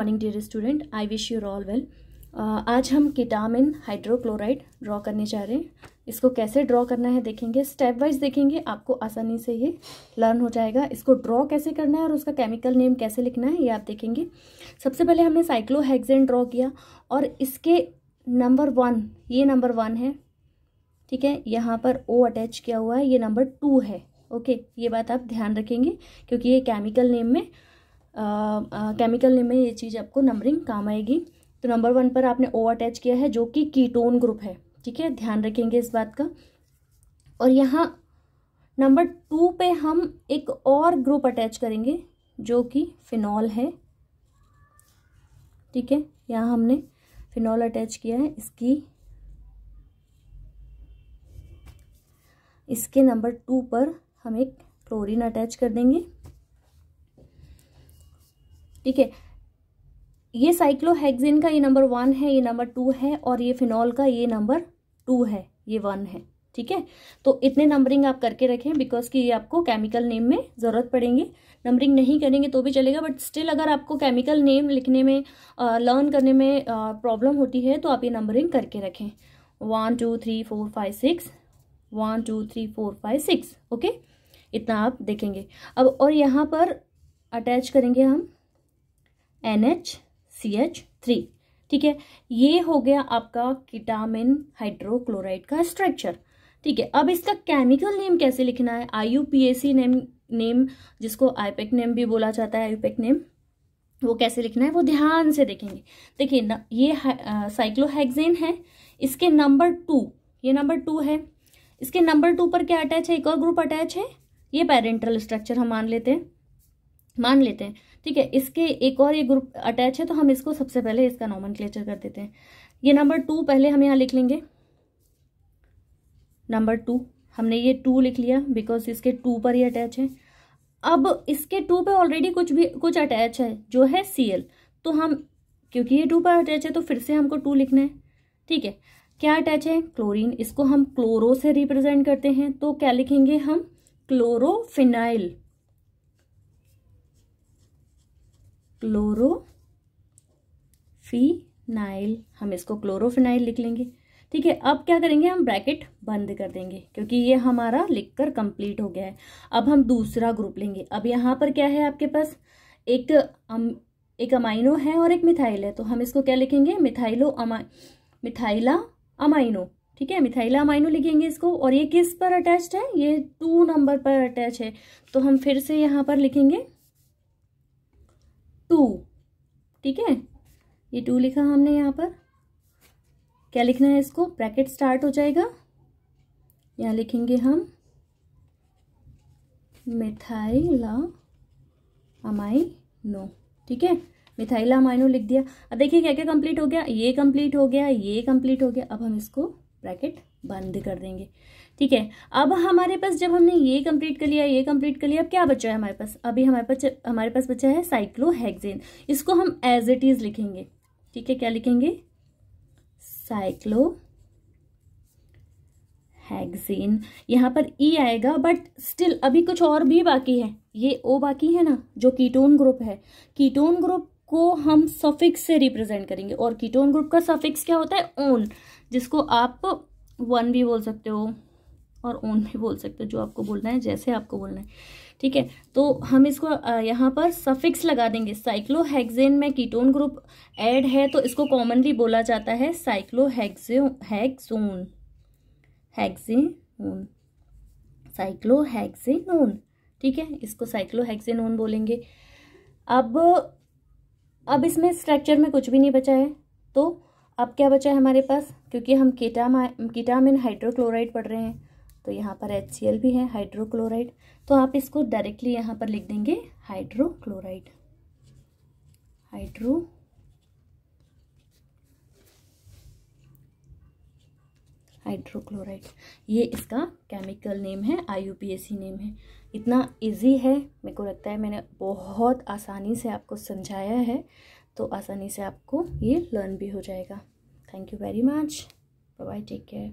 Morning dear student I wish your all well आज हम किटामिन hydrochloride draw करने जा रहे हैं। इसको कैसे ड्रॉ करना है देखेंगे। स्टेप वाइज देखेंगे। आपको आसानी से ये लर्न हो जाएगा। इसको ड्रॉ कैसे करना है और उसका केमिकल नेम कैसे लिखना है, ये आप देखेंगे। सबसे पहले हमने साइक्लोहेक्सेन ड्रॉ किया और इसके नंबर वन ये नंबर वन है। ठीक है? यहाँ पर ओ अटैच किया हुआ है। ये नंबर टू है। ओके ये बात आप ध्यान रखेंगे क्योंकि ये केमिकल नेम में केमिकल में ये चीज़ आपको नंबरिंग काम आएगी। तो नंबर वन पर आपने ओ अटैच किया है, जो कि कीटोन ग्रुप है। ठीक है? ध्यान रखेंगे इस बात का। और यहाँ नंबर टू पे हम एक और ग्रुप अटैच करेंगे, जो कि फिनॉल है। ठीक है? यहाँ हमने फिनॉल अटैच किया है। इसकी, इसके नंबर टू पर हम एक क्लोरीन अटैच कर देंगे। ठीक है? ये साइक्लोहेक्सिन का ये नंबर वन है, ये नंबर टू है और ये फिनॉल का ये नंबर टू है, ये वन है, ठीक है? तो इतने नंबरिंग आप करके रखें बिकॉज़ कि ये आपको केमिकल नेम में ज़रूरत पड़ेंगे। नंबरिंग नहीं करेंगे तो भी चलेगा बट स्टिल अगर आपको केमिकल नेम लिखने में लर्न करने में प्रॉब्लम होती है तो आप ये नंबरिंग करके रखें। One two three four five six one two three four five six okay इतना आप देखेंगे। अब और यहाँ पर अटैच करेंगे हम। N H C H three. ठीक है? ये हो गया आपका किटामिन हाइड्रोक्लोराइड का स्ट्रक्चर ठीक है? अब इसका केमिकल नेम कैसे लिखना है? I U P A C name name जिसको आईपेक नेम भी बोला जाता है आईपेक नेम वो कैसे लिखना है? वो ध्यान से देखेंगे। देखिए ये साइक्लोहेक्सेन है, इसके नंबर टू ये नंबर टू है। इसके नंबर टू पर क्या अटैच है? एक और ग्रुप अटैच है। ये पेरेंटल स्ट्रक्चर हम मान लेते हैं। मान लेते हैं। ठीक है, इसके एक और ये ग्रुप अटैच है तो हम इसको सबसे पहले इसका नॉमन कर देते हैं। ये नंबर टू पहले हम यहाँ लिख लेंगे। नंबर टू हमने ये टू लिख लिया बिकॉज़ इसके टू पर ही अटैच है। अब इसके टू पे ऑलरेडी कुछ भी, कुछ अटैच है, जो है सी एल तो हम, क्योंकि ये टू पर अटैच है तो फिर से हमको टू लिखना है। ठीक है, क्या अटैच है? क्लोरीन इसको हम क्लोरो से रिप्रेजेंट करते हैं तो क्या लिखेंगे हम? क्लोरोफिनाइल क्लोरोफिनाइल हम इसको क्लोरोफिनाइल लिख लेंगे। ठीक है अब क्या करेंगे हम ब्रैकेट बंद कर देंगे क्योंकि ये हमारा लिखकर कंप्लीट हो गया है। अब हम दूसरा ग्रुप लेंगे। अब यहाँ पर क्या है आपके पास? एक अम, एक अमाइनो है और एक मिथाइल है। तो हम इसको क्या लिखेंगे? मिथाइलो अमा मिथाइला अमाइनो। ठीक है मिथाइला अमाइनो लिखेंगे इसको। और ये किस पर अटैच्ड है? ये टू नंबर पर अटैच है। तो हम फिर से यहाँ पर लिखेंगे टू। ठीक है? ये टू लिखा हमने यहाँ पर। क्या लिखना है इसको? ब्रैकेट स्टार्ट हो जाएगा। यहाँ लिखेंगे हम मिथाइला अमाइनो। ठीक है? मिथाइला अमाइनो लिख दिया। अब देखिए क्या क्या कंप्लीट हो गया? ये कंप्लीट हो गया, ये कंप्लीट हो गया। अब हम इसको ब्रैकेट बंद कर देंगे। ठीक है? अब हमारे पास जब हमने ये कंप्लीट कर लिया, ये कंप्लीट कर लिया, अब क्या बचा है हमारे पास? अभी हमारे पास हमारे पास बचा है साइक्लोहेक्सेन इसको हम एज इट इज़ लिखेंगे। ठीक है? क्या लिखेंगे? साइक्लो हेक्सेन यहाँ पर ई e आएगा बट स्टिल अभी कुछ और भी बाकी है। ये ओ बाकी है ना, जो कीटोन ग्रुप है। कीटोन ग्रुप को हम सफिक्स से रिप्रेजेंट करेंगे। और कीटोन ग्रुप का सफिक्स क्या होता है? ओन जिसको आप वन भी बोल सकते हो और ओन भी बोल सकते हो, जो आपको बोलना है, जैसे आपको बोलना है। ठीक है? तो हम इसको यहाँ पर सफिक्स लगा देंगे। साइक्लोहेक्सेन में कीटोन ग्रुप ऐड है तो इसको कॉमनली बोला जाता है साइक्लोहेक्से हेक्सोन हेक्सेनोन साइक्लोहेक्सेनोन ठीक है? इसको साइक्लोहेक्सेनोन बोलेंगे। अब अब इसमें स्ट्रक्चर में कुछ भी नहीं बचा है। तो अब क्या बचा है हमारे पास? क्योंकि हम कीटामा कीटामिन हाइड्रोक्लोराइड पढ़ रहे हैं। तो यहाँ पर एचसीएल भी है हाइड्रोक्लोराइड तो आप इसको डायरेक्टली यहाँ पर लिख देंगे हाइड्रोक्लोराइड हाइड्रो हाइड्रोक्लोराइड ये इसका केमिकल नेम है आईयूपीएसी नेम है। इतना इजी है, मेरे को लगता है मैंने बहुत आसानी से आपको समझाया है तो आसानी से आपको ये लर्न भी हो जाएगा। Thank you very much bye take care